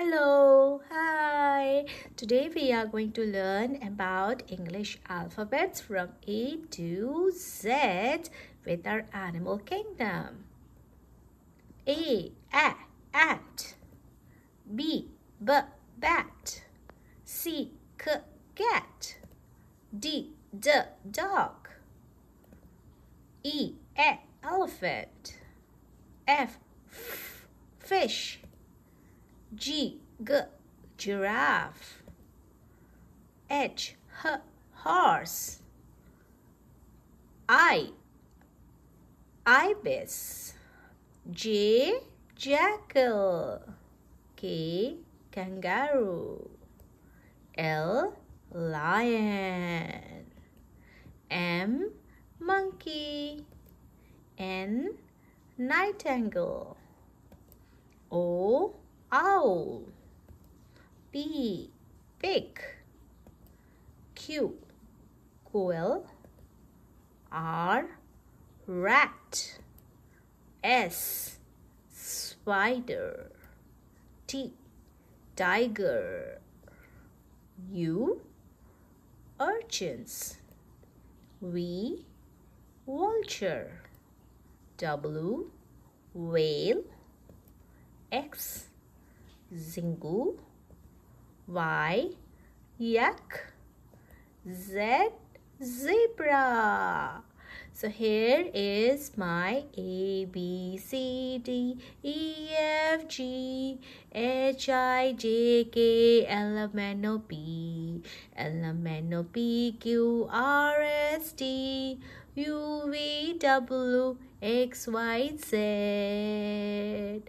Hello, hi. Today we are going to learn about English alphabets from A to Z with our animal kingdom. A, a, ant. B, b, bat. C, c, cat. D, d, dog. E, e, elephant. F, f fish. G, g, giraffe. H, h, horse. I, ibis. J, jackal. K, kangaroo. L, lion. M, monkey. N, nightingale. O, owl P pig Q quill R. Rat. S. Spider. T. Tiger. U. Urchins. V. Vulture. W. Whale. X Zingu, Y, Yak, Z, Zebra. So here is my A, B, C, D, E, F, G, H, I, J, K, L, M, N, O, P, L, M, N, O, P, Q, R, S, T, U, V, W, X, Y, Z.